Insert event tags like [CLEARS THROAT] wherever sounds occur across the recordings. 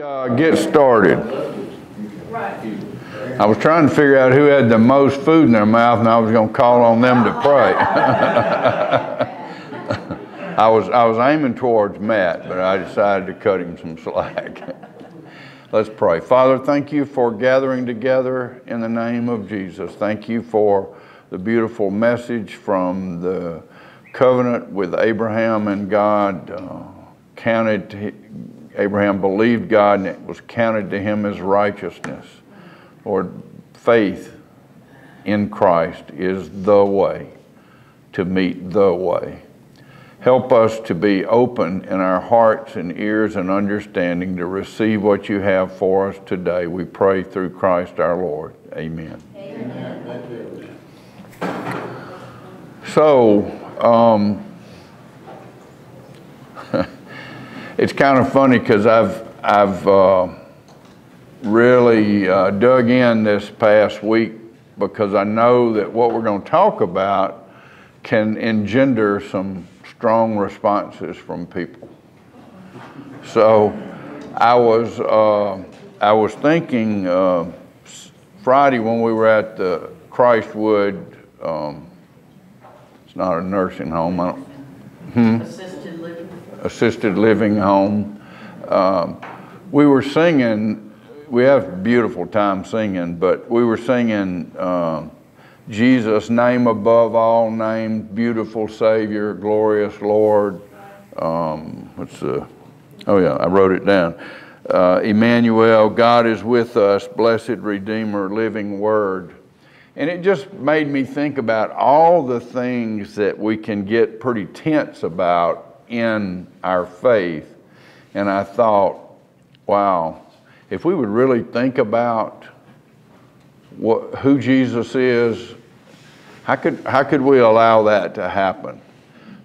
uh, get started, I was trying to figure out who had the most food in their mouth, and I was going to call on them to pray. [LAUGHS] I was I was aiming towards Matt, but I decided to cut him some slack. [LAUGHS] Let's pray. Father, thank you for gathering together in the name of Jesus. Thank you for the beautiful message from the covenant with Abraham and God. Uh, counted Abraham believed God and it was counted to him as righteousness. Lord, faith in Christ is the way to meet the way. Help us to be open in our hearts and ears and understanding to receive what you have for us today. We pray through Christ our Lord. Amen. Amen. So, um, it's kind of funny because I've I've uh, really uh, dug in this past week because I know that what we're going to talk about can engender some strong responses from people. So I was uh, I was thinking uh, Friday when we were at the Christwood. Um, it's not a nursing home. I don't, hmm? Assisted assisted living home. Um, we were singing, we have beautiful time singing, but we were singing uh, Jesus, name above all names, beautiful Savior, glorious Lord. Um, what's the, oh yeah, I wrote it down. Uh, Emmanuel, God is with us, blessed Redeemer, living Word. And it just made me think about all the things that we can get pretty tense about in our faith. And I thought, wow, if we would really think about what, who Jesus is, how could, how could we allow that to happen?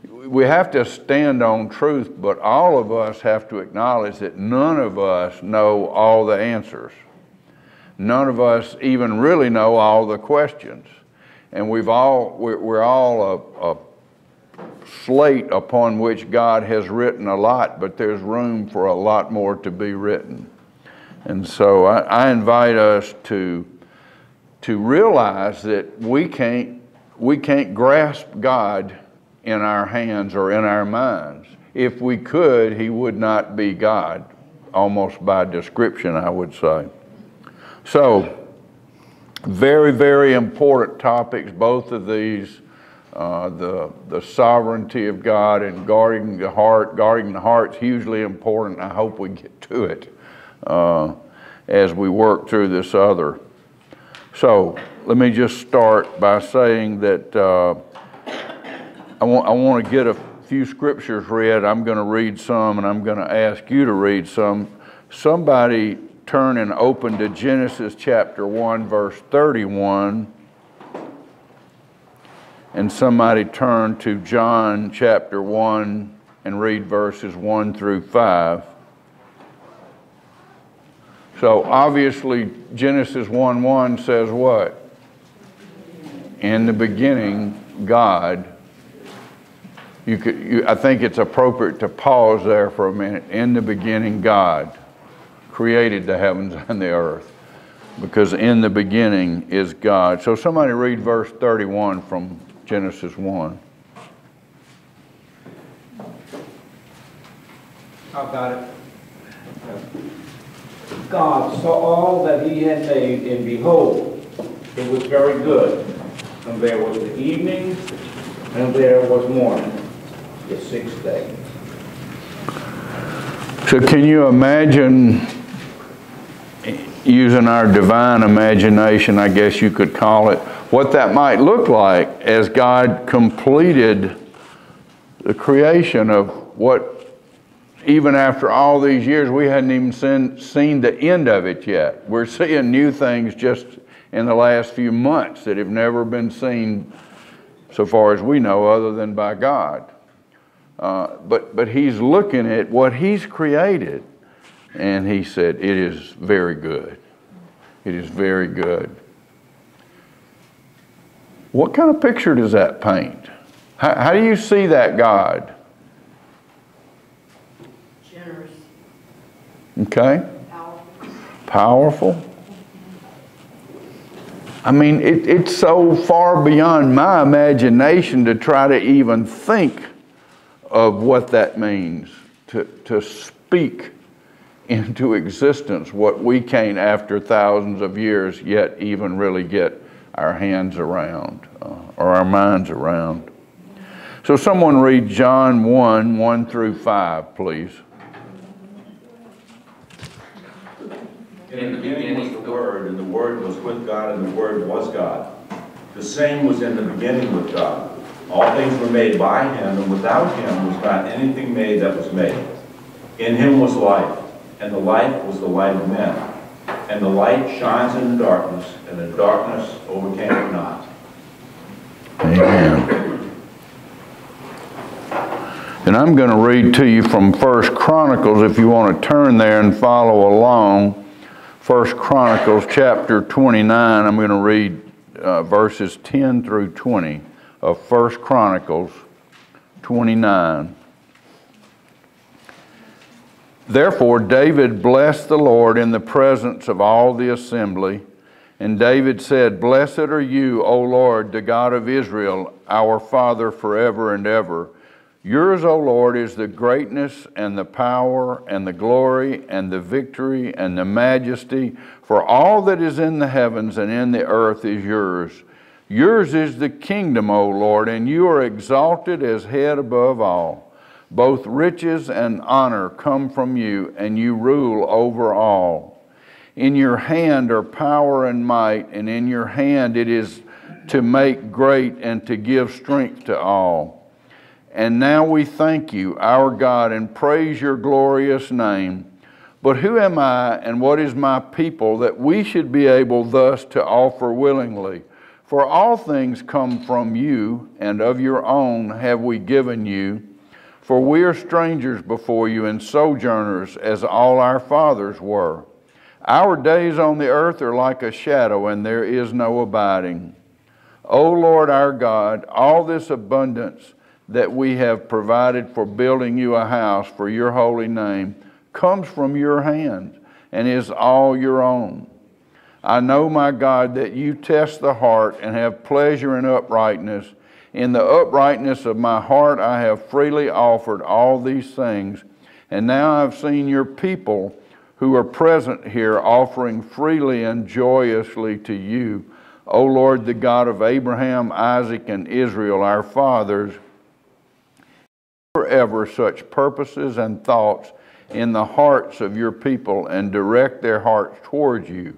We have to stand on truth, but all of us have to acknowledge that none of us know all the answers. None of us even really know all the questions. And we've all, we're all a, a slate upon which God has written a lot, but there's room for a lot more to be written. And so I, I invite us to, to realize that we can't, we can't grasp God in our hands or in our minds. If we could, He would not be God, almost by description, I would say. So, very, very important topics, both of these uh, the, the sovereignty of God and guarding the heart. Guarding the heart's hugely important. I hope we get to it uh, as we work through this other. So let me just start by saying that uh, I, want, I want to get a few scriptures read. I'm going to read some and I'm going to ask you to read some. Somebody turn and open to Genesis chapter 1, verse 31 and somebody turn to John chapter 1 and read verses 1 through 5. So obviously, Genesis 1 1 says what? In the beginning, God. You could, you, I think it's appropriate to pause there for a minute. In the beginning, God created the heavens [LAUGHS] and the earth because in the beginning is God. So somebody read verse 31 from Genesis 1. I've got it. God saw all that he had made, and behold, it was very good. And there was the evening, and there was morning, the sixth day. So, can you imagine using our divine imagination, I guess you could call it, what that might look like as God completed the creation of what, even after all these years, we hadn't even seen, seen the end of it yet. We're seeing new things just in the last few months that have never been seen, so far as we know, other than by God. Uh, but, but He's looking at what He's created, and He said, It is very good. It is very good. What kind of picture does that paint? How, how do you see that God? Generous. Okay. powerful. I mean, it, it's so far beyond my imagination to try to even think of what that means to, to speak into existence what we can't, after thousands of years, yet even really get our hands around uh, or our minds around. So, someone read John 1 1 through 5, please. In the beginning was the Word, and the Word was with God, and the Word was God. The same was in the beginning with God. All things were made by him, and without him was not anything made that was made. In him was life, and the life was the light of men. And the light shines in the darkness, and the darkness overcame it not. Amen. And I'm going to read to you from First Chronicles if you want to turn there and follow along. First Chronicles chapter 29, I'm going to read uh, verses 10 through 20 of First Chronicles 29. Therefore, David blessed the Lord in the presence of all the assembly. And David said, Blessed are you, O Lord, the God of Israel, our Father forever and ever. Yours, O Lord, is the greatness and the power and the glory and the victory and the majesty, for all that is in the heavens and in the earth is yours. Yours is the kingdom, O Lord, and you are exalted as head above all. Both riches and honor come from you, and you rule over all. In your hand are power and might, and in your hand it is to make great and to give strength to all. And now we thank you, our God, and praise your glorious name. But who am I and what is my people that we should be able thus to offer willingly? For all things come from you, and of your own have we given you. For we are strangers before you and sojourners, as all our fathers were. Our days on the earth are like a shadow, and there is no abiding. O Lord our God, all this abundance that we have provided for building you a house for your holy name comes from your hand and is all your own. I know, my God, that you test the heart and have pleasure in uprightness. In the uprightness of my heart, I have freely offered all these things. And now I've seen your people who are present here offering freely and joyously to you, O Lord, the God of Abraham, Isaac, and Israel, our fathers forever such purposes and thoughts in the hearts of your people and direct their hearts towards you.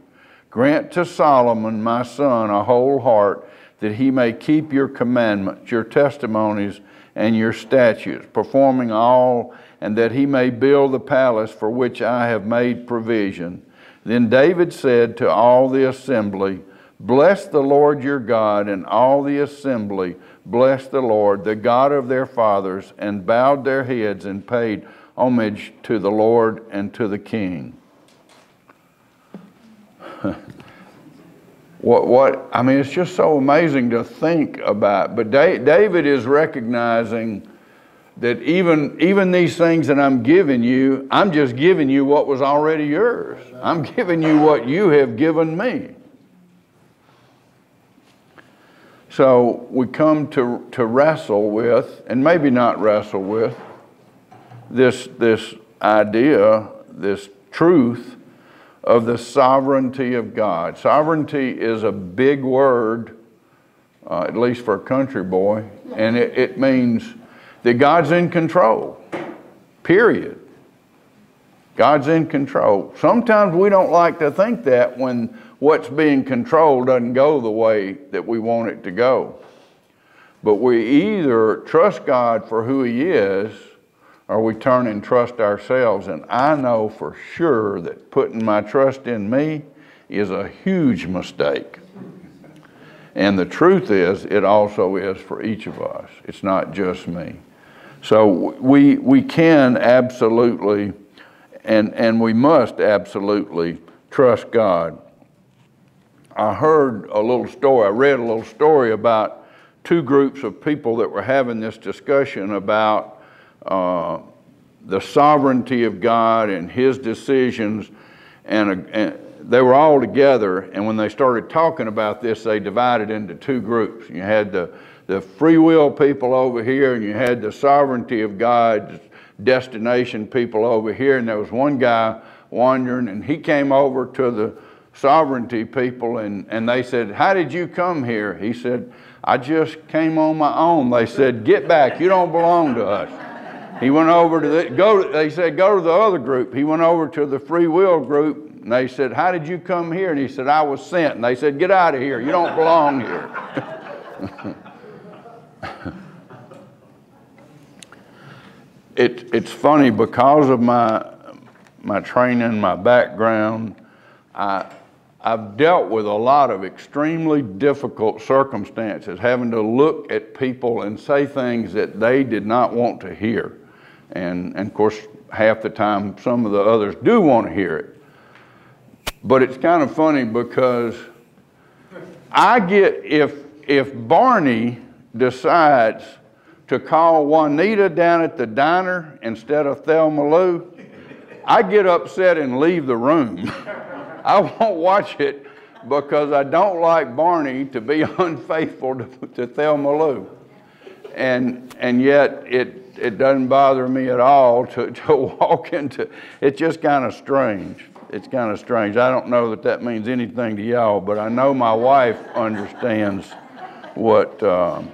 Grant to Solomon, my son, a whole heart that he may keep your commandments, your testimonies, and your statutes, performing all, and that he may build the palace for which I have made provision. Then David said to all the assembly, Bless the Lord your God, and all the assembly blessed the Lord, the God of their fathers, and bowed their heads and paid homage to the Lord and to the King. [LAUGHS] what, what, I mean, it's just so amazing to think about. But David is recognizing that even, even these things that I'm giving you, I'm just giving you what was already yours. I'm giving you what you have given me. So we come to, to wrestle with, and maybe not wrestle with, this, this idea, this truth of the sovereignty of God. Sovereignty is a big word, uh, at least for a country boy, and it, it means that God's in control, period. God's in control. Sometimes we don't like to think that when what's being controlled doesn't go the way that we want it to go. But we either trust God for who He is or we turn and trust ourselves. And I know for sure that putting my trust in me is a huge mistake. And the truth is, it also is for each of us. It's not just me. So we, we can absolutely and, and we must absolutely trust God. I heard a little story, I read a little story about two groups of people that were having this discussion about uh, the sovereignty of God and His decisions. and, and they were all together, and when they started talking about this, they divided into two groups. You had the, the free will people over here, and you had the sovereignty of God destination people over here, and there was one guy wandering, and he came over to the sovereignty people, and, and they said, How did you come here? He said, I just came on my own. They said, Get back, you don't belong to us. He went over to the, go, they said, go to the other group. He went over to the free will group, and they said, How did you come here? And he said, I was sent. And they said, Get out of here, you don't belong here. [LAUGHS] it, it's funny because of my, my training, my background, I, I've dealt with a lot of extremely difficult circumstances, having to look at people and say things that they did not want to hear. And, and of course, half the time, some of the others do want to hear it. But it's kind of funny because I get, if, if Barney decides to call Juanita down at the diner instead of Thelma Lou, I get upset and leave the room. [LAUGHS] I won't watch it because I don't like Barney to be [LAUGHS] unfaithful to, to Thelma Lou. And, and yet it, it doesn't bother me at all to, [LAUGHS] to walk into, it's just kind of strange. It's kind of strange. I don't know that that means anything to y'all, but I know my wife understands what, um,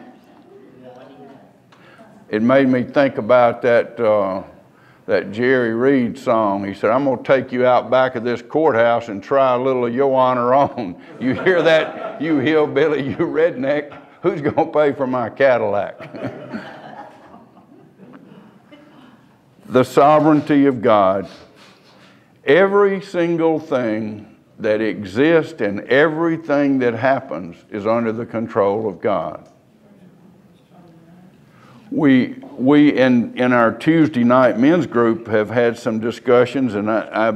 it made me think about that, uh, that Jerry Reed song. He said, I'm going to take you out back of this courthouse and try a little of your honor on. You hear that, you hillbilly, you redneck? Who's going to pay for my Cadillac? [LAUGHS] the sovereignty of God. Every single thing that exists and everything that happens is under the control of God. We, we in, in our Tuesday night men's group have had some discussions, and I, I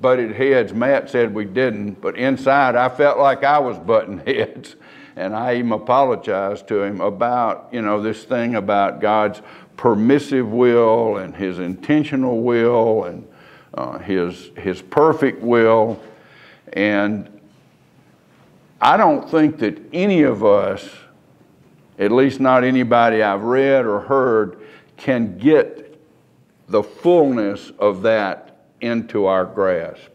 butted heads. Matt said we didn't, but inside I felt like I was butting [LAUGHS] heads. And I even apologized to him about, you know, this thing about God's permissive will and his intentional will and uh, his, his perfect will. And I don't think that any of us, at least not anybody I've read or heard, can get the fullness of that into our grasp.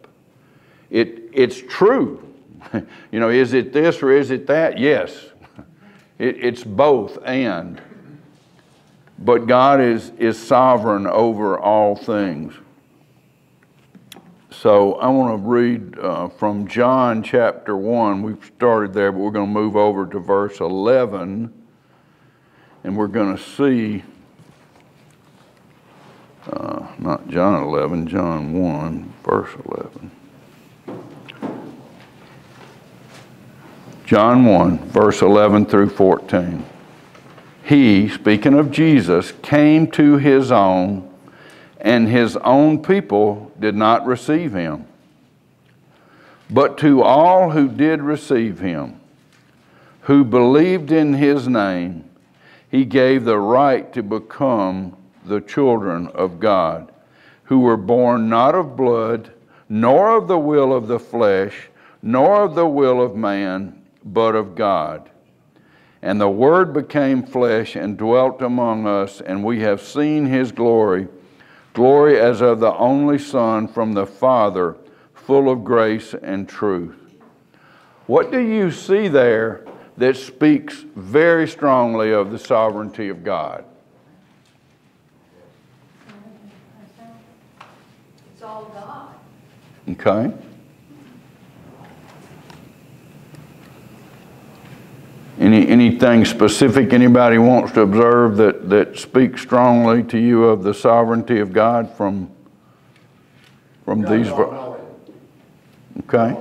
It, it's true. [LAUGHS] you know, is it this or is it that? Yes. [LAUGHS] It, it's both and. But God is, is sovereign over all things. So I want to read uh, from John chapter 1. We've started there, but we're going to move over to verse 11. And we're going to see, uh, not John 11, John 1, verse 11. John 1, verse 11 through 14. He, speaking of Jesus, came to his own, and his own people did not receive him. But to all who did receive him, who believed in his name, he gave the right to become the children of God, who were born not of blood, nor of the will of the flesh, nor of the will of man but of God. And the Word became flesh and dwelt among us, and we have seen his glory, glory as of the only Son from the Father, full of grace and truth. What do you see there that speaks very strongly of the sovereignty of God? It's all God. Okay? Any, anything specific anybody wants to observe that, that speaks strongly to you of the sovereignty of God from, from these? ver- Okay,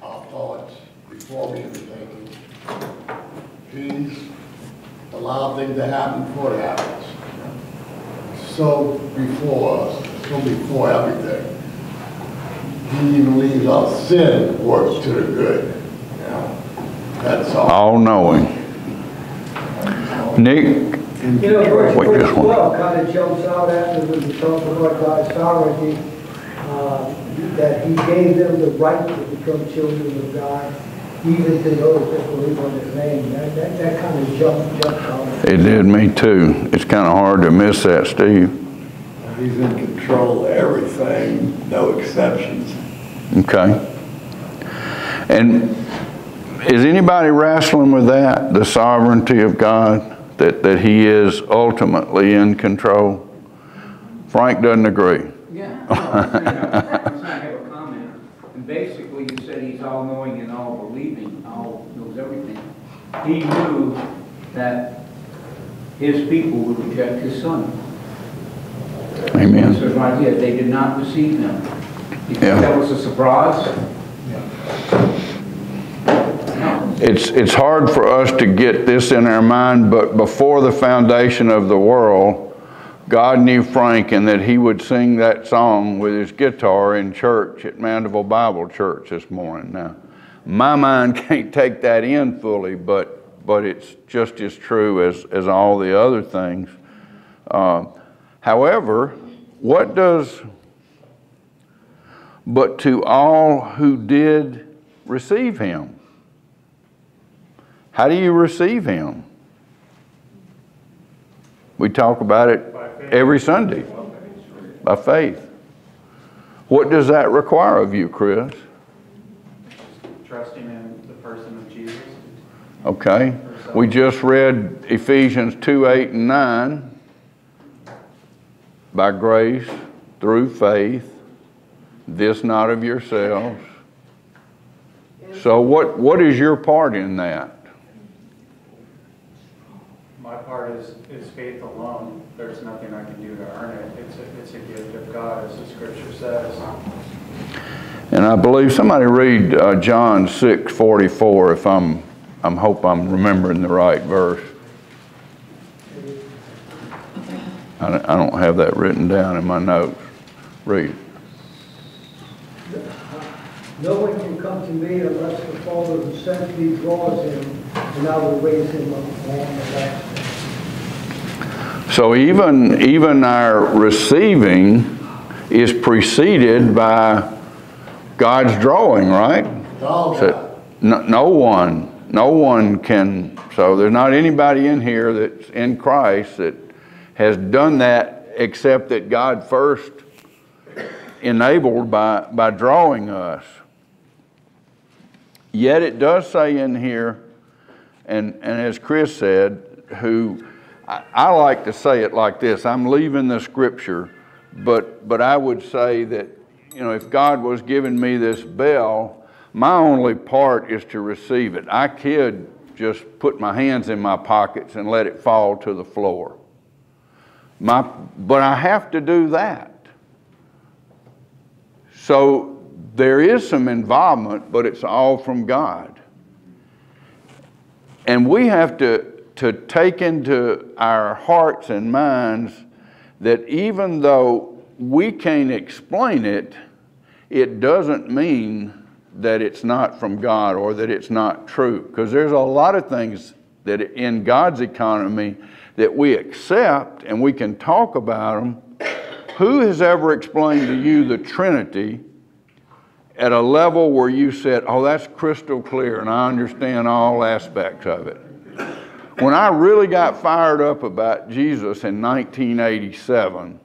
Our thoughts before think. He's allowed things to happen before it happens. So before us, so before everything. He even leaves our sin works to the good. You know? That's all. all knowing. Nick, You know, verse Wait, verse 12 kind of jumps out after me when you talk about God's sovereignty. uh, that he gave them the right to become children of God, even to those that believe on his name. That, that, that kind of jumped, jumped out. It did me too. It's kind of hard to miss that, Steve. He's in control of everything, no exceptions. Okay. And is anybody wrestling with that, the sovereignty of God, that, that He is ultimately in control? Frank doesn't agree. Yeah, no, I'm saying, let's not have a comment. And basically, you said he's all-knowing and all-believing, all, knows everything. He knew that his people would reject his son. It Amen. says right here, they did not receive him. You think Yeah. that was a surprise? No. It's, it's hard for us to get this in our mind, but before the foundation of the world, God knew Frank and that he would sing that song with his guitar in church at Mandeville Bible Church this morning. Now, my mind [LAUGHS] can't take that in fully, but, but it's just as true as, as all the other things. Uh, however, what does, but to all who did receive him? How do you receive Him? We talk about it every Sunday. By faith. What does that require of you, Chris? trusting in the person of Jesus. Okay. We just read Ephesians 2 8 and 9. By grace, through faith, this not of yourselves. So, what, what is your part in that? My part is, is faith alone. There's nothing I can do to earn it. It's a, it's a gift of God, as the scripture says. And I believe somebody read uh, John 6 44 if I'm, I'm hope I'm remembering the right verse. I don't- I don't have that written down in my notes. Read. No one can come to me unless the Father who sent me draws him, and I will raise him up on the last day. So even, even our receiving is preceded by God's drawing, right? So, no, no one, no one can, so there's not anybody in here that's in Christ that has done that except that God first enabled by, by drawing us. Yet it does say in here, and, and as Chris said, who, I, like to say it like this I'm leaving the scripture, but, but I would say that, you know, if God was giving me this bell, my only part is to receive it. I could just put my hands in my pockets and let it fall to the floor. My, but I have to do that. So there is some involvement, but it's all from God. And we have to, to take into our hearts and minds that even though we can't explain it, it doesn't mean that it's not from God or that it's not true. Because there's a lot of things that in God's economy that we accept and we can talk about them. Who has ever explained to you the Trinity at a level where you said, oh, that's crystal clear and I understand all aspects of it? When I really got fired up about Jesus in 1987,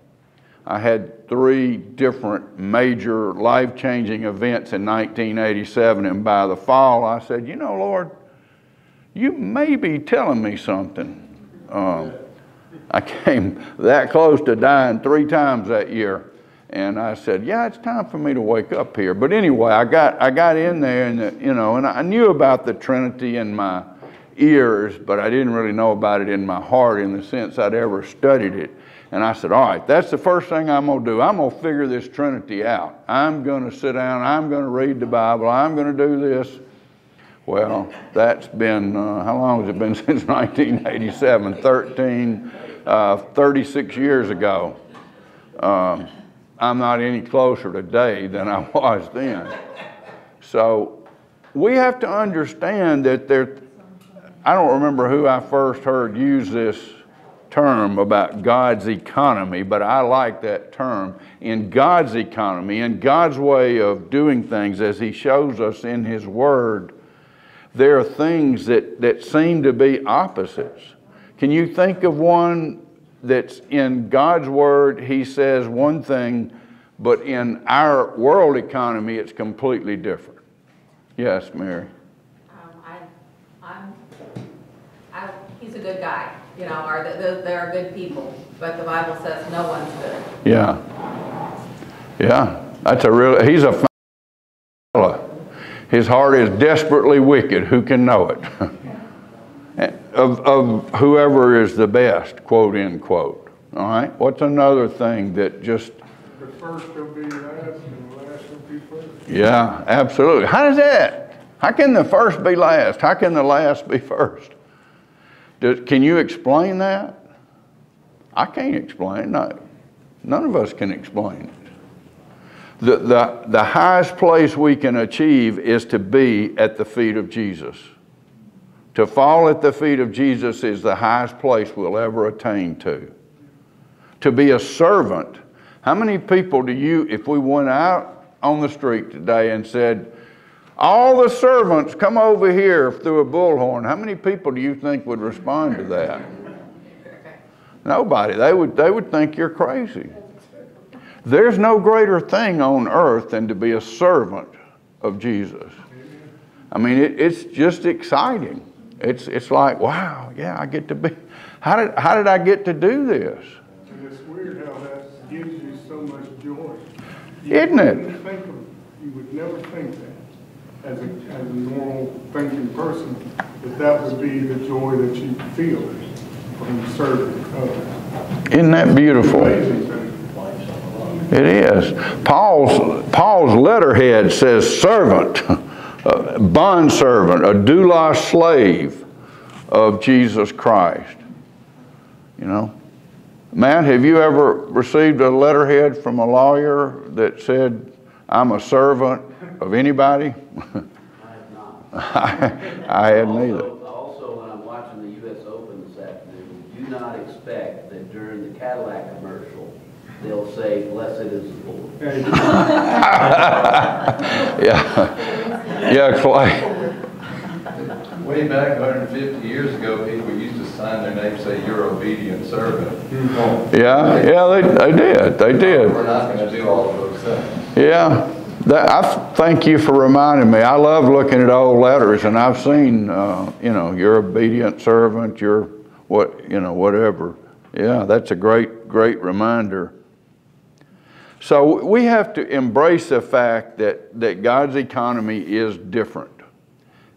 I had three different major life changing events in 1987, and by the fall, I said, You know, Lord, you may be telling me something. Um, I came that close to dying three times that year. And I said, yeah, it's time for me to wake up here. But anyway, I got, I got in there and, you know, and I knew about the Trinity in my ears, but I didn't really know about it in my heart in the sense I'd ever studied it. And I said, all right, that's the first thing I'm going to do. I'm going to figure this Trinity out. I'm going to sit down. I'm going to read the Bible. I'm going to do this. Well, that's been, uh, how long has it been [LAUGHS] since 1987? 13, uh, 36 years ago. Um, I'm not any closer today than I [LAUGHS] was then. So we have to understand that there, I don't remember who I first heard use this term about God's economy, but I like that term. In God's economy, in God's way of doing things, as He shows us in His Word, there are things that, that seem to be opposites. Can you think of one that's in God's Word, He says one thing, but in our world economy, it's completely different? Yes, Mary. Um, I, I'm, I, he's a good guy, you know, or th- th- they're good people, but the Bible says no one's good. Yeah. Yeah. That's a real, he's a fine fella. His heart is desperately wicked. Who can know it? [LAUGHS] of, of whoever is the best, quote, end quote. All right? What's another thing that just, The first will be last and the last will be first. yeah, absolutely. How does that? How can the first be last? How can the last be first? Can you explain that? I can't explain. No, none of us can explain it. The, the, the highest place we can achieve is to be at the feet of Jesus. To fall at the feet of Jesus is the highest place we'll ever attain to. To be a servant. How many people do you, if we went out on the street today and said, all the servants come over here through a bullhorn, how many people do you think would respond to that? Nobody. They would, they would think you're crazy. There's no greater thing on earth than to be a servant of Jesus. I mean, it, it's just exciting. It's, it's like, wow, yeah, I get to be. How did, how did I get to do this? And it's weird how that gives you so much joy. Isn't it? Of, you would never think that, as a, as a normal thinking person, that that would be the joy that you feel from serving others. Isn't that beautiful? It is. Paul's, Paul's letterhead says servant, [LAUGHS] uh, bondservant, a doulos slave of Jesus Christ. You know? Matt, have you ever received a letterhead from a lawyer that said, I'm a servant of anybody? [LAUGHS] I have not. I, [LAUGHS] I hadn't either. Also- Also, when I'm watching the US Open this afternoon, do not expect that during the Cadillac commercial, they'll say, blessed is the Lord. [LAUGHS] Yeah. Yeah, Clay. Way back 150 years ago, people used to sign their name, say, "Your obedient servant." Yeah, yeah, they, they did. They did. We're not going to do all of those things. Yeah, that, I thank you for reminding me. I love looking at old letters, and I've seen, uh, you know, your obedient servant, your what, you know, whatever. Yeah, that's a great, great reminder. So we have to embrace the fact that, that God's economy is different,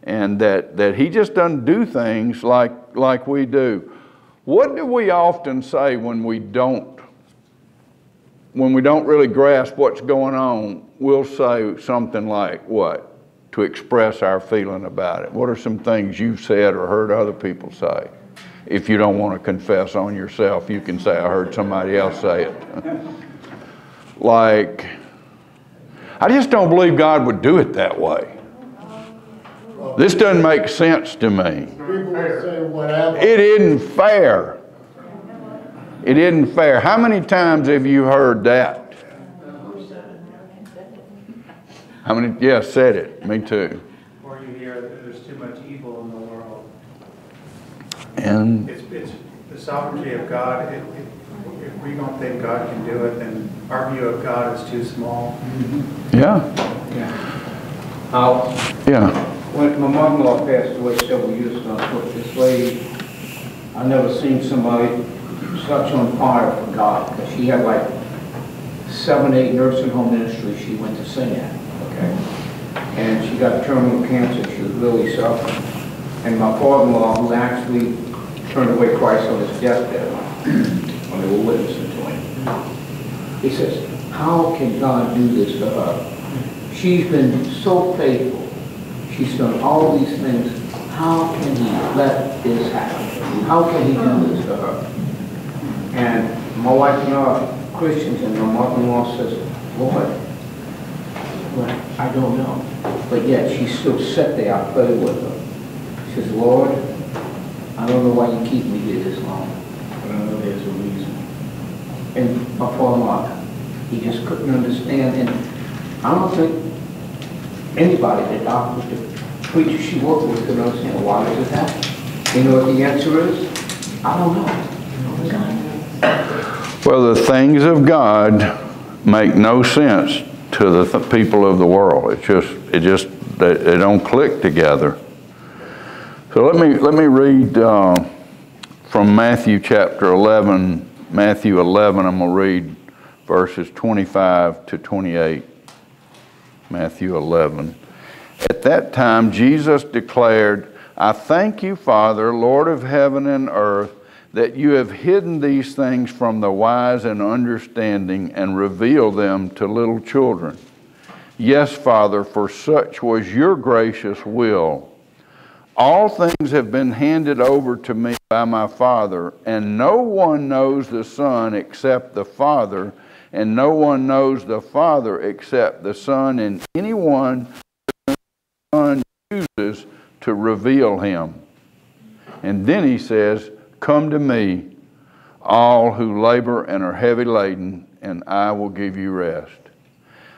and that, that He just doesn't do things like, like we do. What do we often say when we don't when we don't really grasp what's going on, we'll say something like what? To express our feeling about it. What are some things you've said or heard other people say? If you don't want to confess on yourself, you can say, I heard somebody else say it. [LAUGHS] like, I just don't believe God would do it that way. This doesn't make sense to me. People will say whatever. It isn't fair. It isn't fair. How many times have you heard that? How many? Yeah, said it. Me too. Or you hear that there's too much evil in the world. And It's, it's the sovereignty of God. If, if- if we don't think God can do it, then our view of God is too small. Mm-hmm. yeah, Yeah. How, yeah, when my mother-in-law passed away several years ago, I thought this lady, I've never seen somebody such on fire for God, because she had like seven, eight nursing home ministries she went to sing at, okay? And she got terminal cancer, she was really suffering. And my father-in-law, who actually turned away Christ on his deathbed, [CLEARS THROAT] when they were witnessing to him, he says, how can God do this to her? She's been so faithful. She's done all these things. How can he let this happen? How can he do this to her? And my wife and I are Christians, and my mother-in-law says, Lord, well, I don't know. But yet, she still sat there, I prayed with her. She says, Lord, I don't know why you keep me here this long, but I know there's a reason. And my Mark, he just couldn't understand, and I don't think anybody talked with the preacher she worked with could understand why does it happen. You know what the answer is? I don't know. Well, the things of God make no sense to the th- people of the world. It just, it just, they, they don't click together. So let me, let me read uh, from Matthew chapter 11, Matthew 11, I'm going to read verses 25 to 28. Matthew 11. At that time, Jesus declared, I thank you, Father, Lord of heaven and earth, that you have hidden these things from the wise and understanding and revealed them to little children. Yes, Father, for such was your gracious will. All things have been handed over to me by my Father, and no one knows the Son except the Father, and no one knows the Father except the Son, and anyone the Son chooses to reveal him. And then he says, Come to me, all who labor and are heavy laden, and I will give you rest.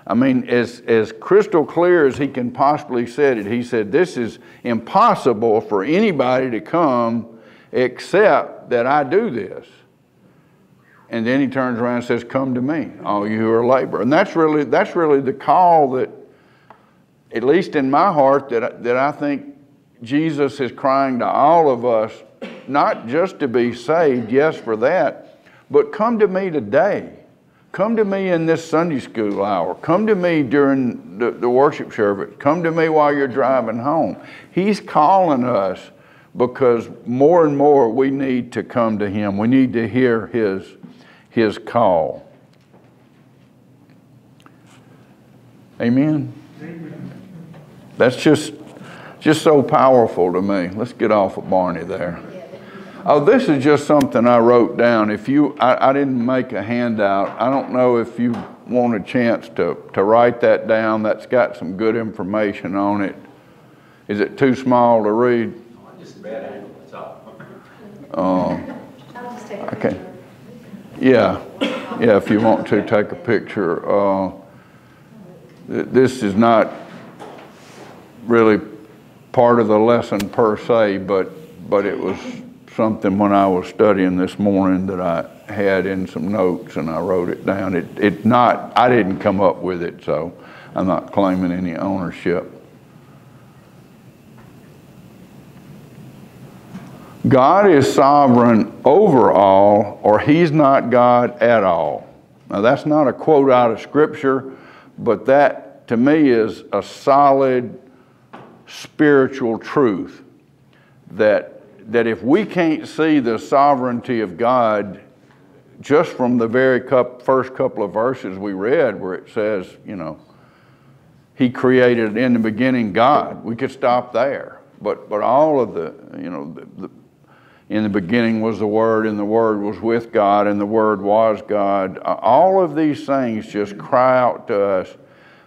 I mean, as, as crystal clear as he can possibly said it, he said, This is impossible for anybody to come except that I do this. And then he turns around and says, Come to me, all you who are labor. And that's really, that's really the call that, at least in my heart, that, that I think Jesus is crying to all of us, not just to be saved, yes, for that, but come to me today. Come to me in this Sunday school hour. Come to me during the, the worship service. Come to me while you're driving home. He's calling us because more and more we need to come to Him. We need to hear His, His call. Amen. That's just just so powerful to me. Let's get off of Barney there. Oh, this is just something I wrote down. If you, I, I didn't make a handout. I don't know if you want a chance to, to write that down. That's got some good information on it. Is it too small to read? Just a bad angle, that's all. Uh, I'll just take a Okay. Yeah, yeah, if you want to, take a picture. Uh, th- This is not really part of the lesson per se, but, but it was something when I was studying this morning that I had in some notes and I wrote it down. It, it not, I didn't come up with it, so I'm not claiming any ownership. God is sovereign over all, or He's not God at all. Now, that's not a quote out of Scripture, but that to me is a solid spiritual truth that, that if we can't see the sovereignty of God just from the very cup, first couple of verses we read, where it says, you know, He created in the beginning God, we could stop there. But, but all of the, you know, the, the, in the beginning was the Word, and the Word was with God, and the Word was God. All of these things just cry out to us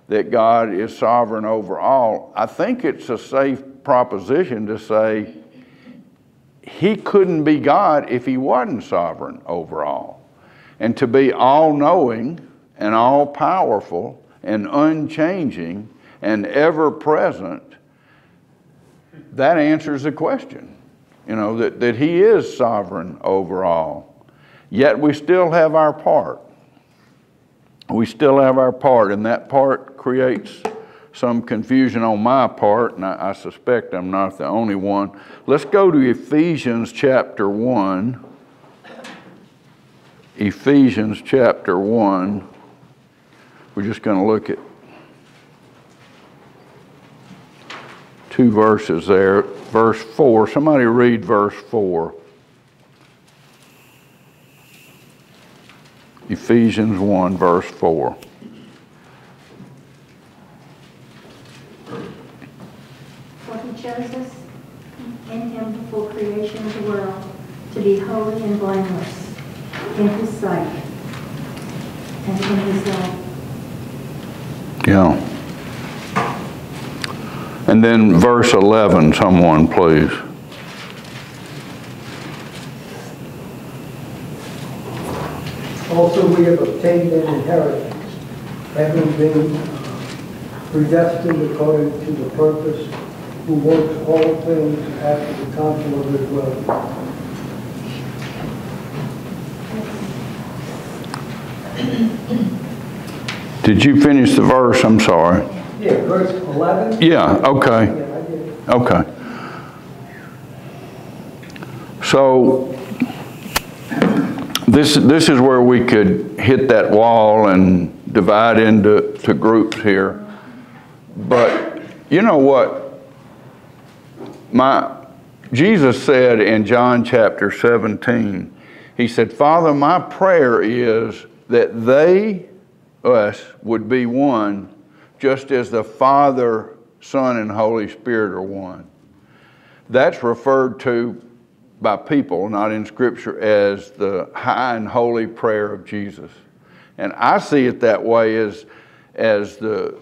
that God is sovereign over all. I think it's a safe proposition to say He couldn't be God if He wasn't sovereign over all. And to be all knowing and all powerful and unchanging and ever present, that answers the question you know, that, that He is sovereign over all. Yet we still have our part. We still have our part, and that part creates some confusion on my part, and I, I suspect I'm not the only one. Let's go to Ephesians chapter 1. Ephesians chapter 1. We're just going to look at two verses there. Verse 4. Somebody read verse 4. Ephesians 1, verse 4. For he chose us in him before creation of the world to be holy and blameless in his sight and in his love. Yeah. And then verse 11, someone please. Also, we have obtained an inheritance, having been uh, predestined according to the purpose, who works all things after the counsel of his will. Did you finish the verse? I'm sorry. Yeah, verse 11? Yeah, okay. Yeah, I did. Okay. So, this, this is where we could hit that wall and divide into to groups here. But you know what? My, Jesus said in John chapter 17, He said, Father, my prayer is that they, us, would be one, just as the Father, Son, and Holy Spirit are one. That's referred to by people, not in Scripture, as the high and holy prayer of Jesus. And I see it that way as, as the,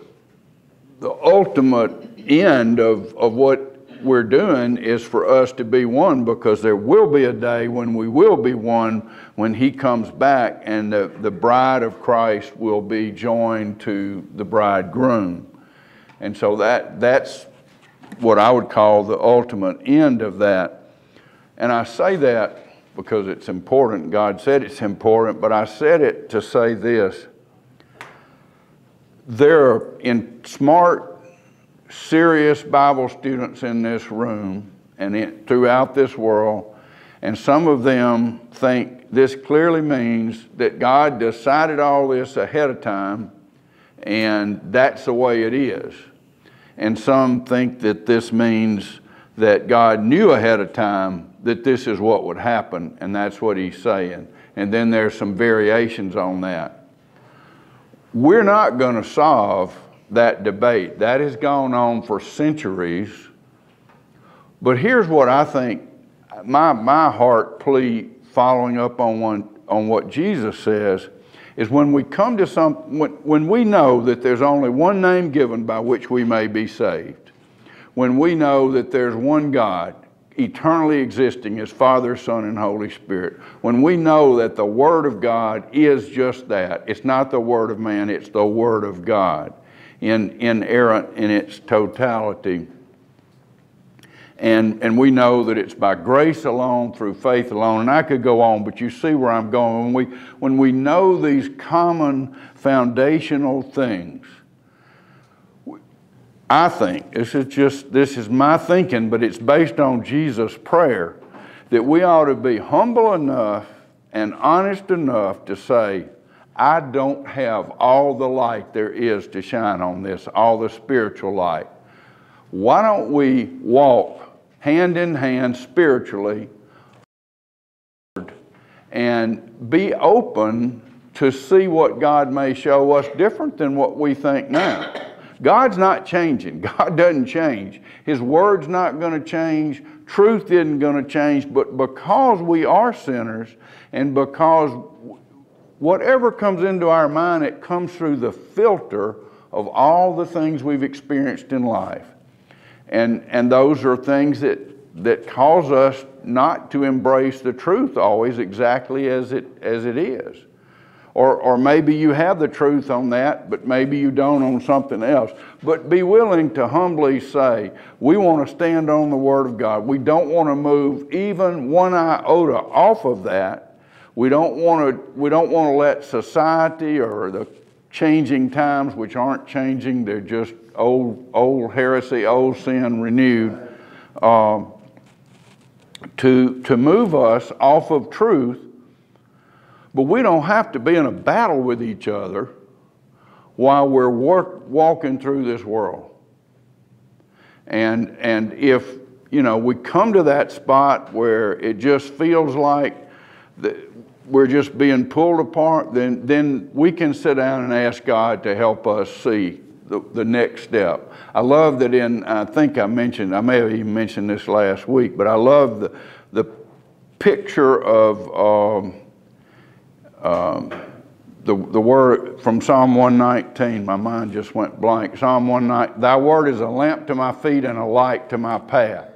the ultimate end of, of what we're doing is for us to be one because there will be a day when we will be one when He comes back and the, the bride of Christ will be joined to the bridegroom. And so that, that's what I would call the ultimate end of that. And I say that because it's important. God said it's important, but I said it to say this. There are in smart, serious Bible students in this room and throughout this world, and some of them think this clearly means that God decided all this ahead of time, and that's the way it is. And some think that this means that God knew ahead of time that this is what would happen, and that's what he's saying. And then there's some variations on that. We're not going to solve that debate. That has gone on for centuries. But here's what I think my, my heart plea following up on, one, on what Jesus says is when we come to some, when, when we know that there's only one name given by which we may be saved, when we know that there's one God, eternally existing as Father, Son, and Holy Spirit, when we know that the Word of God is just that, it's not the Word of man, it's the Word of God, in, inerrant in its totality. And, and we know that it's by grace alone, through faith alone. And I could go on, but you see where I'm going. When we, when we know these common foundational things, I think, this is just, this is my thinking, but it's based on Jesus' prayer, that we ought to be humble enough and honest enough to say, I don't have all the light there is to shine on this, all the spiritual light. Why don't we walk hand in hand spiritually and be open to see what God may show us different than what we think now? God's not changing. [LAUGHS] God doesn't change. His word's not going to change. Truth isn't going to change. But because we are sinners and because whatever comes into our mind, it comes through the filter of all the things we've experienced in life. And, and those are things that, that cause us not to embrace the truth always exactly as it, as it is. Or, or maybe you have the truth on that, but maybe you don't on something else. But be willing to humbly say, we want to stand on the Word of God. We don't want to move even one iota off of that. We don't want to, we don't want to let society or the changing times, which aren't changing, they're just old, old heresy, old sin renewed, uh, to, to move us off of truth but we don't have to be in a battle with each other while we're work, walking through this world. And, and if, you know, we come to that spot where it just feels like the, we're just being pulled apart, then, then we can sit down and ask God to help us see the, the next step. I love that in, I think I mentioned, I may have even mentioned this last week, but I love the, the picture of, um, um, the, the word from Psalm 119, my mind just went blank. Psalm 119, Thy word is a lamp to my feet and a light to my path.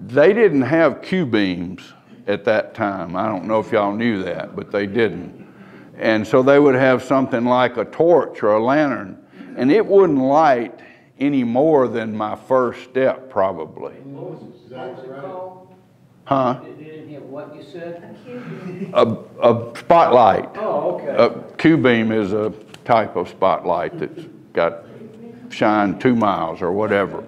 They didn't have Q beams at that time. I don't know if y'all knew that, but they didn't. And so they would have something like a torch or a lantern, and it wouldn't light any more than my first step, probably. Exactly right. Huh? Didn't have what you said? A, a spotlight. Oh, okay. A Q-beam is a type of spotlight that's got shine two miles or whatever.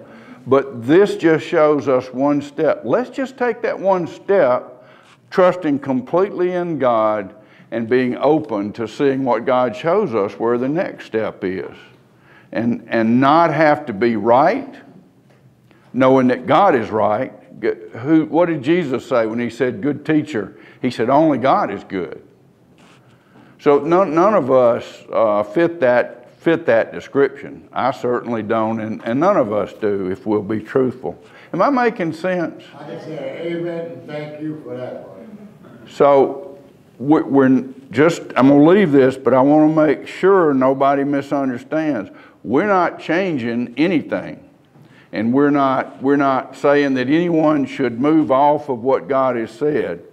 But this just shows us one step. Let's just take that one step, trusting completely in God and being open to seeing what God shows us where the next step is. And, and not have to be right, knowing that God is right. Who, what did Jesus say when he said, good teacher? He said, only God is good. So none, none of us uh, fit, that, fit that description. I certainly don't, and, and none of us do if we'll be truthful. Am I making sense? I can say amen and thank you for that. So we- we're just, I'm going to leave this, but I want to make sure nobody misunderstands. We're not changing anything. And we're not, we're not saying that anyone should move off of what God has said,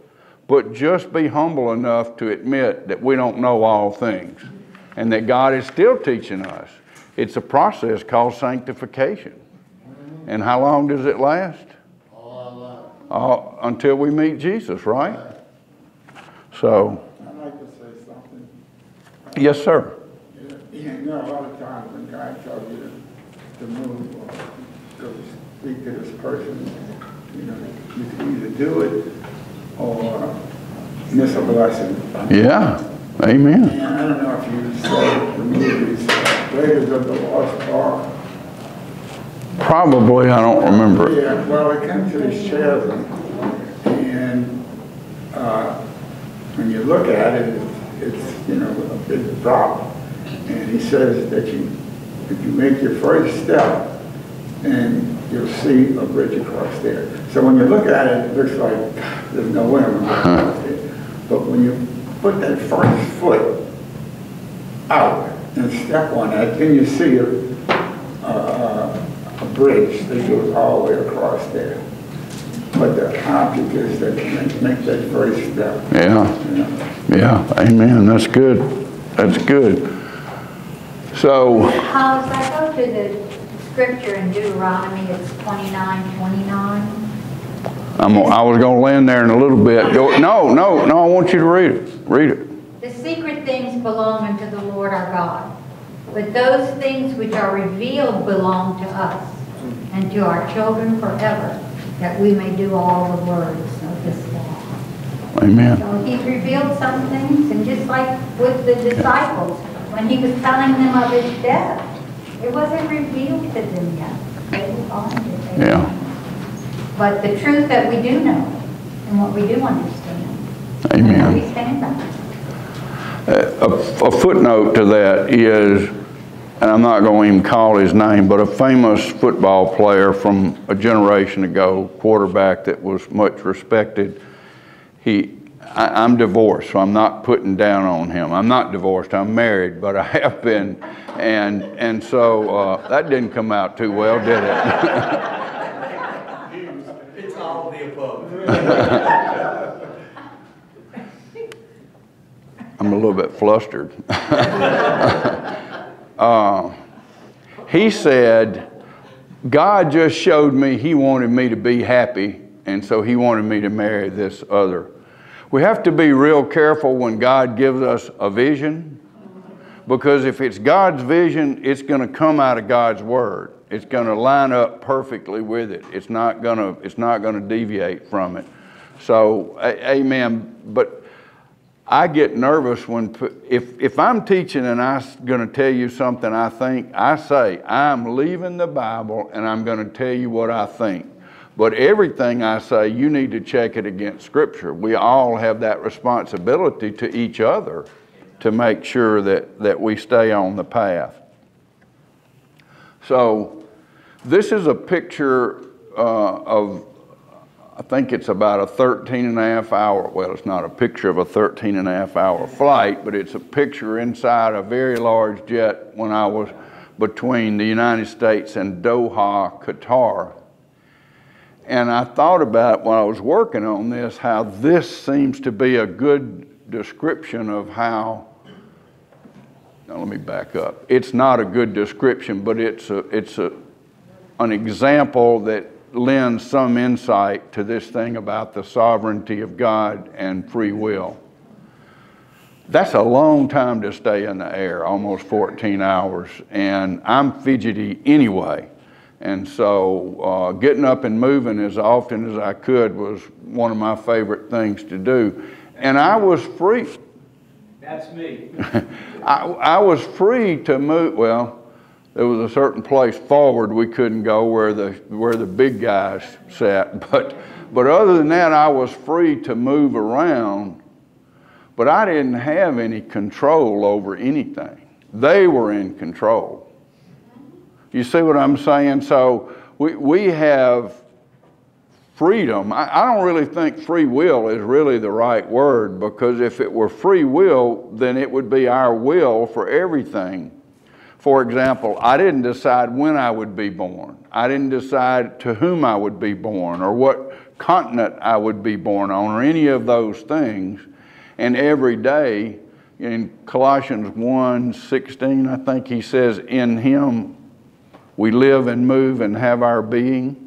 but just be humble enough to admit that we don't know all things and that God is still teaching us. It's a process called sanctification. And how long does it last? All. Uh, until we meet Jesus, right? So, I'd like to say something. yes, sir. You know, a lot of times when God tells you to, to move or go speak to this person, you know, you can either do it or miss a blessing. Yeah, amen. And I don't know if you saw the movies, Raiders of the Lost Ark. Probably, I don't remember. Yeah, well, they come to this cherubim, and, uh, when you look at it, it's, you know, a big drop. And he says that you, if you make your first step, and you'll see a bridge across there. So when you look at it, it looks like there's no way I'm gonna go across there. But when you put that first foot out and step on that, then you see a, a, a bridge that goes all the way across there. But the object is that you make, make that first step, Yeah, you know. yeah, amen. That's good. That's good. So, How, if I go to the scripture in Deuteronomy, it's 29, 29. I'm, I was gonna land there in a little bit. Go, no, no, no, I want you to read it. Read it. The secret things belong unto the Lord our God, but those things which are revealed belong to us and to our children forever, that we may do all the words of this law. Amen. So he's revealed some things, and just like with the disciples, when he was telling them of his death, it wasn't revealed to them yet. They find. They Yeah. will. But the truth that we do know, and what we do understand, Amen. we stand on. A, a footnote to that is, and I'm not going to even call his name, but a famous football player from a generation ago, quarterback that was much respected. He, I, I'm divorced, so I'm not putting down on him. I'm not divorced. I'm married, but I [LAUGHS] have been, and and so uh, that didn't come out too well, did it? It's all the above. [LAUGHS] I'm a little bit flustered. [LAUGHS] uh, he said, God just showed me he wanted me to be happy, and so he wanted me to marry this other. We have to be real careful when God gives us a vision, because if it's God's vision, it's going to come out of God's word. It's going to line up perfectly with it. It's not going to, it's not going to deviate from it. So, amen. But I get nervous when, if, if I'm teaching and I'm going to tell you something I think, I say, I'm leaving the Bible and I'm going to tell you what I think. But everything I say, you need to check it against Scripture. We all have that responsibility to each other to make sure that, that we stay on the path. So, this is a picture uh, of I think it's about a 13 and a half hour, well, it's not a picture of a 13 and a half hour flight, but it's a picture inside a very large jet when I was between the United States and Doha, Qatar. And I thought about while I was working on this how this seems to be a good description of how. Now let me back up. It's not a good description, but it's a, it's a, an example that lends some insight to this thing about the sovereignty of God and free will. That's a long time to stay in the air, almost 14 hours, and I'm fidgety anyway. And so uh, getting up and moving as often as I could was one of my favorite things to do. And I was free. That's me. [LAUGHS] I, I was free to move. Well, there was a certain place forward we couldn't go where the where the big guys sat, [LAUGHS] but but other than that, I was free to move around. But I didn't have any control over anything. They were in control. You see what I'm saying? So we we have freedom. I, I don't really think free will is really the right word because if it were free will, then it would be our will for everything. For example, I didn't decide when I would be born. I didn't decide to whom I would be born or what continent I would be born on or any of those things. And every day, in Colossians 1 16, I think he says, In him we live and move and have our being.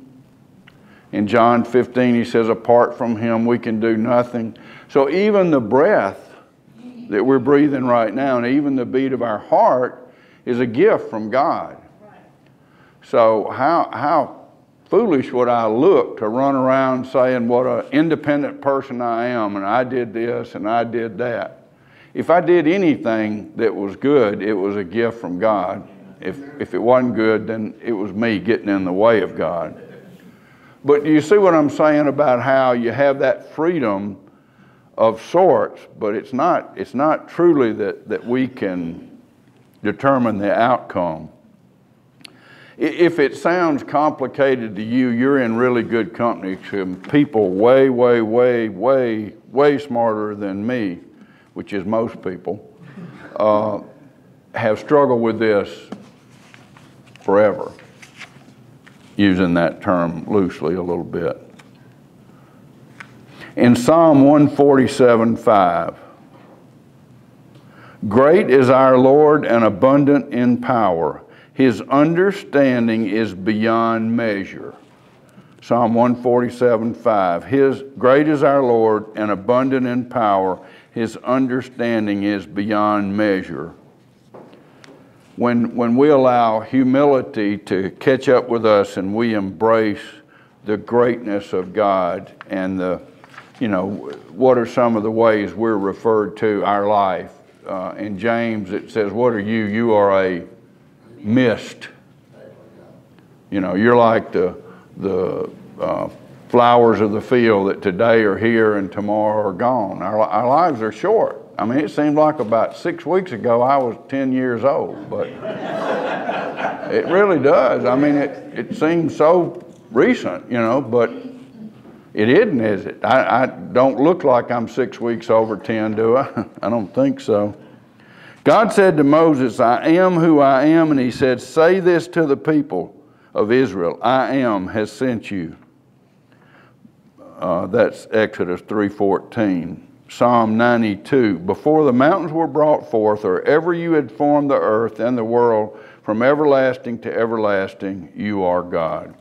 In John 15, he says, Apart from him we can do nothing. So even the breath that we're breathing right now, and even the beat of our heart, is a gift from God. So how how foolish would I look to run around saying what an independent person I am and I did this and I did that. If I did anything that was good, it was a gift from God. If if it wasn't good, then it was me getting in the way of God. But you see what I'm saying about how you have that freedom of sorts, but it's not it's not truly that, that we can determine the outcome. If it sounds complicated to you, you're in really good company. Some people way, way, way, way, way smarter than me, which is most people, uh, have struggled with this forever, using that term loosely a little bit. In Psalm 147 5, Great is our Lord and abundant in power. His understanding is beyond measure. Psalm 147 5. His, great is our Lord and abundant in power. His understanding is beyond measure. When, when we allow humility to catch up with us and we embrace the greatness of God and the, you know, what are some of the ways we're referred to our life? uh, in James it says, What are you? You are a mist. You know, you're like the, the uh, flowers of the field that today are here and tomorrow are gone. Our, our lives are short. I mean, it seemed like about six weeks ago I was 10 years old, but it really does. I mean, it, it seems so recent, you know, but it isn't, is it? I, I don't look like I'm six weeks over 10, do I? [LAUGHS] I don't think so. God said to Moses, I am who I am, and he said, Say this to the people of Israel I am has sent you. Uh, that's Exodus 3:14. Psalm 92. Before the mountains were brought forth, or ever you had formed the earth and the world, from everlasting to everlasting, you are God.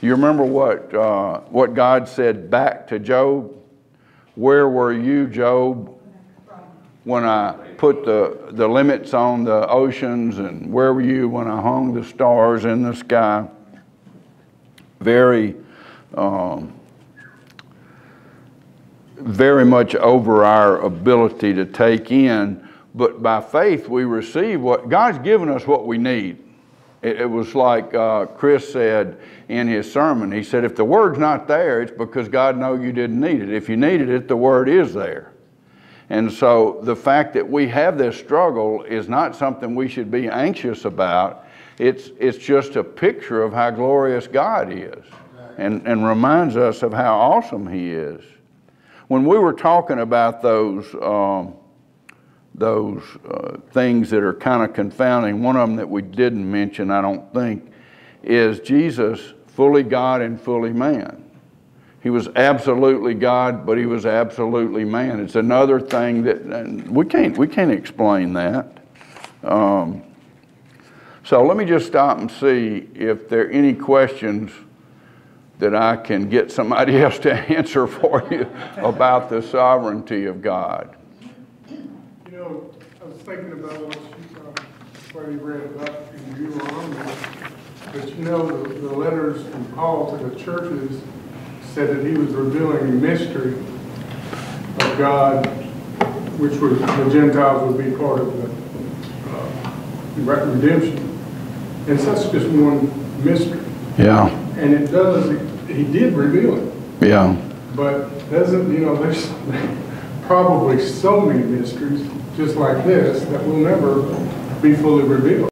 Do you remember what, uh, what God said back to Job? Where were you, Job, when I put the, the limits on the oceans? And where were you when I hung the stars in the sky? Very, um, very much over our ability to take in. But by faith, we receive what God's given us what we need. It, it was like uh, Chris said in his sermon. He said, if the word's not there, it's because God know you didn't need it. If you needed it, the word is there. And so the fact that we have this struggle is not something we should be anxious about. It's, it's just a picture of how glorious God is and, and reminds us of how awesome He is. When we were talking about those, um, those uh, things that are kind of confounding. One of them that we didn't mention, I don't think, is Jesus fully God and fully man. He was absolutely God, but he was absolutely man. It's another thing that we can't we can't explain that. Um, so let me just stop and see if there are any questions that I can get somebody [LAUGHS] else to answer for you about the sovereignty of God. You know, I was thinking about what you, uh, you read about in Deuteronomy, but you know, the, the letters from Paul to the churches said that he was revealing a mystery of God, which was, the Gentiles would be part of the, uh, redemption. And that's just one mystery. Yeah, And it does, he did reveal it. yeah, But doesn't, you know, there's probably so many mysteries, just like this, that will never be fully revealed.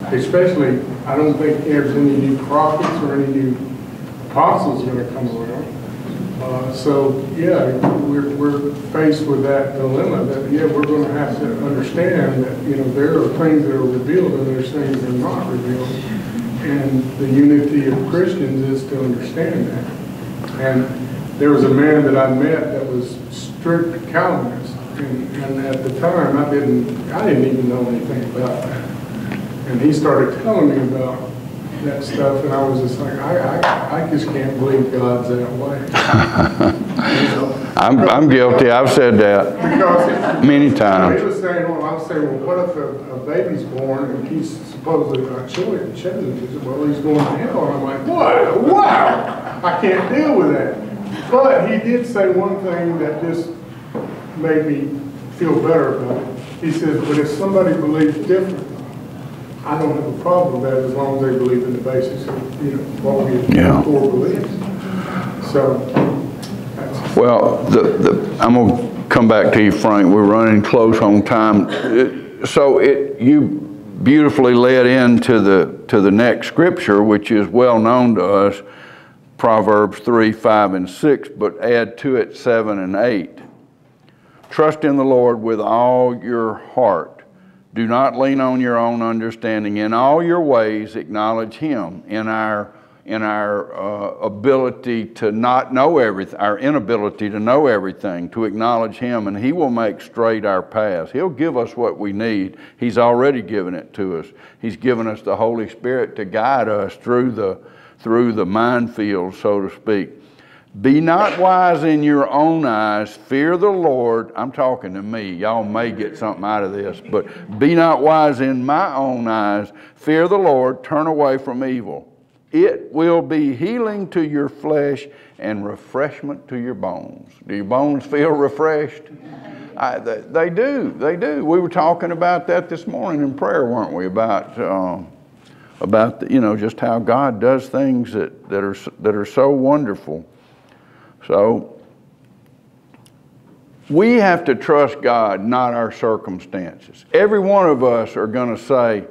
Especially, I don't think there's any new prophets or any new apostles gonna come around. Uh, so, yeah, we're, we're faced with that dilemma that, yeah, we're gonna have to understand that, you know, there are things that are revealed and there's things that are not revealed. And the unity of Christians is to understand that. And there was a man that I met that was strict Calvinist, and, and at the time, I didn't, I didn't even know anything about that. And he started telling me about that stuff, and I was just like, I, I, I just can't believe God's that way. I'm, I'm guilty, I've said that Because many he times. was saying, well, I was saying, well, what if a, a baby's born and he's supposedly children, he said, well, he's going to hell, and I'm like, what, wow, I can't deal with that. But he did say one thing that just made me feel better about it. He says, but if somebody believes different, I don't have a problem with that as long as they believe in the basics of, you know, what we Yeah. core beliefs. So, Well, the, the, I'm gonna come back to you, Frank, we're running close on time. It- So it, you beautifully led into the, to the next scripture, which is well known to us, Proverbs 3, 5, and 6, but add to it 7 and 8. Trust in the Lord with all your heart. Do not lean on your own understanding. In all your ways, acknowledge Him. In our, in our uh, ability to not know everything, our inability to know everything, to acknowledge Him, and He will make straight our paths. He'll give us what we need. He's already given it to us. He's given us the Holy Spirit to guide us through the, through the minefield, so to speak. Be not wise in your own eyes. Fear the Lord. I'm talking to me. Y'all may get something out of this, but be not wise in my own eyes. Fear the Lord. Turn away from evil. It will be healing to your flesh and refreshment to your bones. Do your bones feel refreshed? I, they, they do. They do. We were talking about that this morning in prayer, weren't we? About um, about the, you know just how God does things that, that are that are so wonderful. So we have to trust God, not our circumstances. Every one of us are going to say,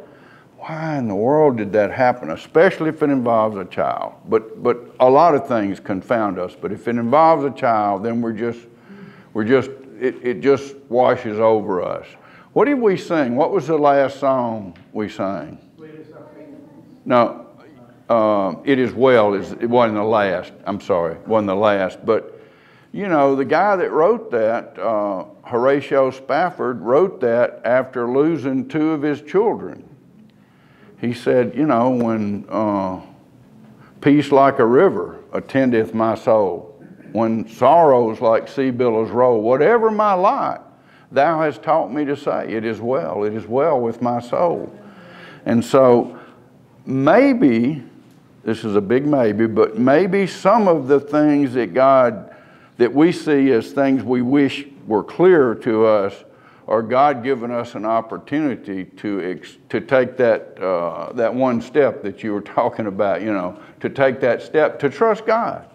why in the world did that happen? Especially if it involves a child. But but a lot of things confound us. But if it involves a child, then we're just we're just it, it just washes over us. What did we sing? What was the last song we sang? No, um, it is well. Is it wasn't the last? I'm sorry, wasn't the last. But you know, the guy that wrote that, uh, Horatio Spafford, wrote that after losing two of his children. He said, you know, when uh, peace like a river attendeth my soul, when sorrows like sea billows roll, whatever my lot, thou hast taught me to say, it is well, it is well with my soul. And so maybe, this is a big maybe, but maybe some of the things that God, that we see as things we wish were clearer to us, are God giving us an opportunity to, to take that, uh, that one step that you were [LAUGHS] talking about, you know, to take that step, to trust God,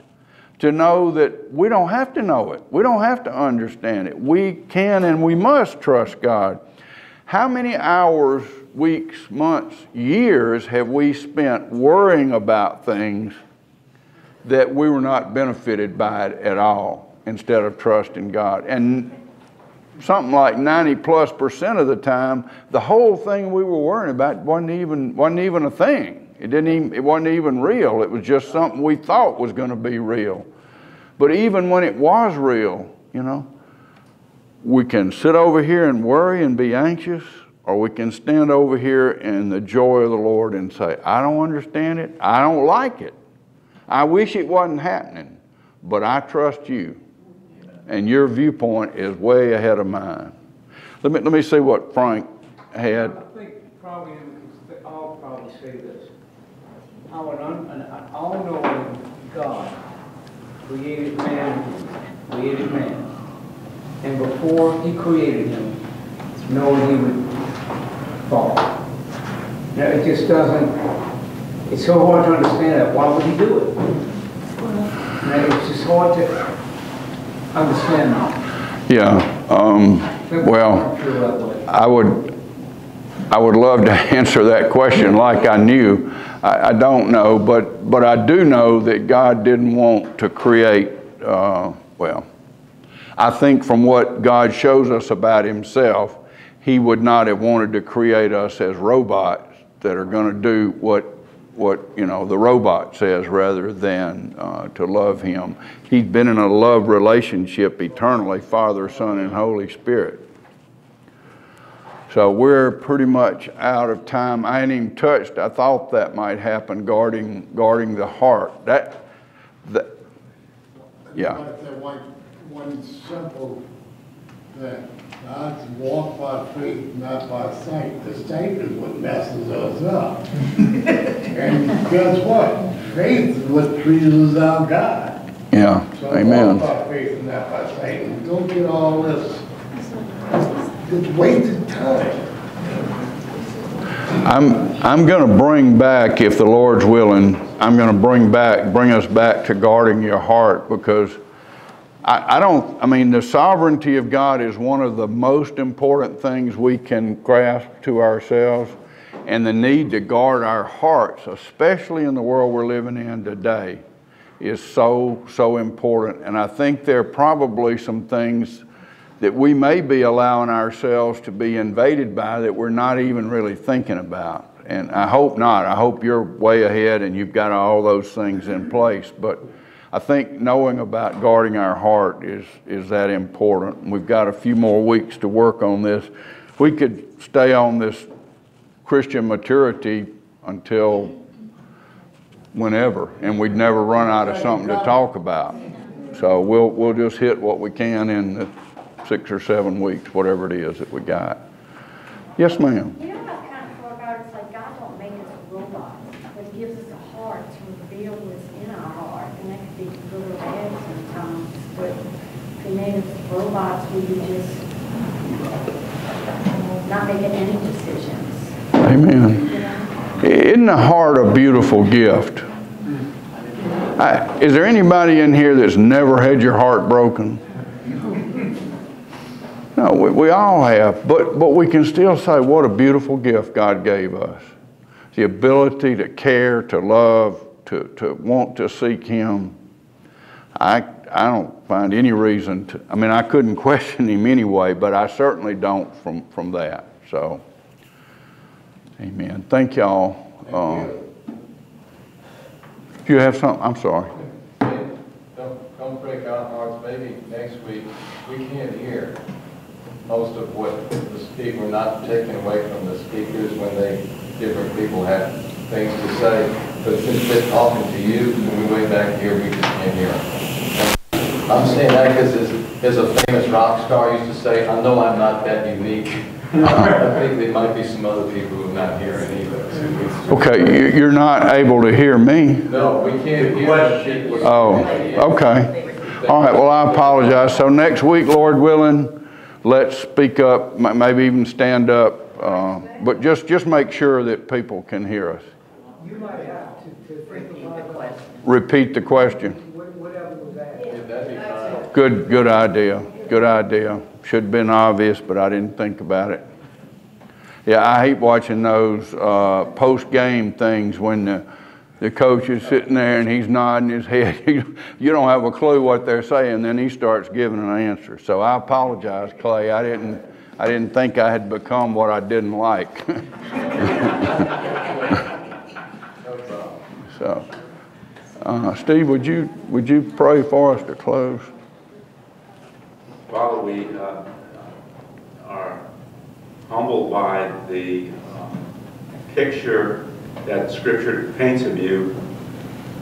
to know that we don't have to know it. We don't have to understand it. We can and we must trust God. How many hours, weeks, months, years have we spent worrying about things that we were not benefited by it at all instead of trusting God? And something like 90 plus percent of the time, the whole thing we were worrying about wasn't even, wasn't even a thing. It didn't even, it wasn't even real. It was just something we thought was going to be real. But even when it was real, you know, we can sit over here and worry and be anxious, or we can stand over here in the joy of the Lord and say, I don't understand it. I don't like it. I wish it wasn't happening, but I trust you. And your viewpoint is way ahead of mine. Let me, let me see what Frank had. I think probably, I'll probably say this. Our un- an all-knowing God created man, created man. And before he created him, knowing he would fall. Now, it just doesn't, it's so hard to understand that. Why would he do it? Now, it's just hard to understand. Yeah, um, well. I would, I would love to [LAUGHS] answer that question like I knew. I, I don't know, but, but I do know that God didn't want to create, uh, well, I think from what God shows us about himself, he would not have wanted to create us as robots that are going to do what, what, you know, the robot says rather than uh, to love him. He's been in a love relationship eternally, Father, Son, and Holy Spirit. So we're pretty much out of time. I ain't even touched. I thought that might happen guarding guarding the heart. That that yeah. But that one, one simple thing, God's walk by faith, not by sight. The sight is what messes us up. [LAUGHS] And guess what? Faith is what pleases our God. Yeah. So Amen. walk by faith and not by sight, and don't get all this, it's wasted time. I'm I'm going to bring back if the Lord's willing. I'm going to bring back bring us back to guarding your heart because I, I don't, I mean, the sovereignty of God is one of the most important things we can grasp to ourselves, and the need to guard our hearts, especially in the world we're living in today, is so, so important. And I think there are probably some things that we may be allowing ourselves to be invaded by that we're not even really thinking about. And I hope not. I hope you're way ahead and you've got all those things in place. But I think knowing about guarding our heart is, is that important. We've got a few more weeks to work on this. We could stay on this Christian maturity until whenever, and we'd never run out of something to talk about. So we'll, we'll just hit what we can in the six or seven weeks, whatever it is that we got. Yes, ma'am. You know what I kind of thought about, it's like God don't make us robots, but he gives us a heart to reveal what's in our heart, and that could be good or bad sometimes, but if he made us robots, we would just not making any decisions, Amen. know? Isn't the heart a beautiful gift? I, is there anybody in here that's never had your heart broken? No, we, we all have, but, but we can still say what a beautiful gift God gave us. The ability to care, to love, to, to want to seek Him. I, I don't find any reason to, I mean, I couldn't [LAUGHS] question Him anyway, but I certainly don't from, from that. So, amen. Thank y'all. Uh, Do you have something? I'm sorry. Don't, don't break our hearts, maybe next week, we can't hear most of what the speaker, we're not taking away from the speakers when they, different people have things to say, but since they're talking to you, when we way back here, we just can't hear them. I'm saying that because as, as a famous rock star used to say, I know I'm not that unique. [LAUGHS] I think there might be some other people who are not hearing either. Okay, you- you're not able to hear me. No, we can't hear people. Oh, okay. All right, well, I apologize. So next week, Lord willing, let's speak up, maybe even stand up. uh, But just, just make sure that people can hear us. You might have to, to think about it, Repeat the question. wh- whatever was asked. Yeah, that'd be fine. Good, good idea. Good idea. Should have been obvious, but I didn't think about it. Yeah, I hate watching those uh, post-game things when the, the coach is sitting there and he's nodding his head. [LAUGHS] You don't have a clue what they're saying, then he starts giving an answer. So I apologize, Clay. I didn't, I didn't think I had become what I didn't like. [LAUGHS] so, Uh, Steve, would you, would you pray for us to close? Father, we uh, are humbled by the um, picture that Scripture paints of you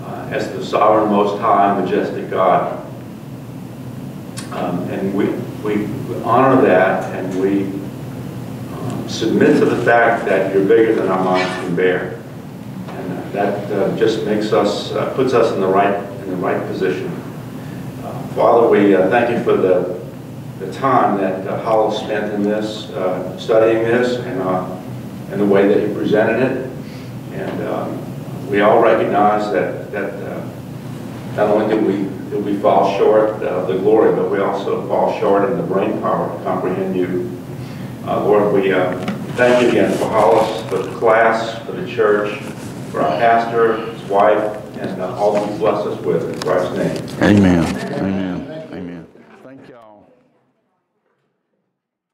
uh, as the sovereign, most high, majestic God. Um, And we, we honor that and we um, submit to the fact that you're bigger than our minds can bear. And that uh, just makes us, uh, puts us in the right, in the right position. Uh, Father, we uh, thank you for the, the time that uh, Hollis spent in this, uh, studying this, and, uh, and the way that he presented it. And um, we all recognize that, that uh, not only did we, did we fall short of the glory, but we also fall short in the brain power to comprehend you. Uh, Lord, we uh, thank you again for Hollis, for the class, for the church, for our pastor, his wife, and uh, all you bless us with in Christ's name. Amen. Amen.